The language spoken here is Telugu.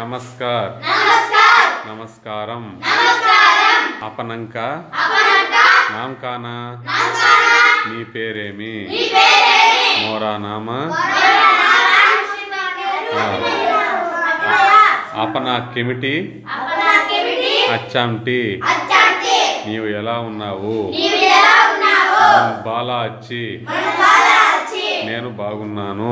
నమస్కార్. నమస్కారం. అపనంక నాంకానా. నీ పేరేమి? మోరా నామ అపనా కెమిటి? అచ్చాంటి. నీవు ఎలా ఉన్నావు? బాలా అచ్చి నేను బాగున్నాను.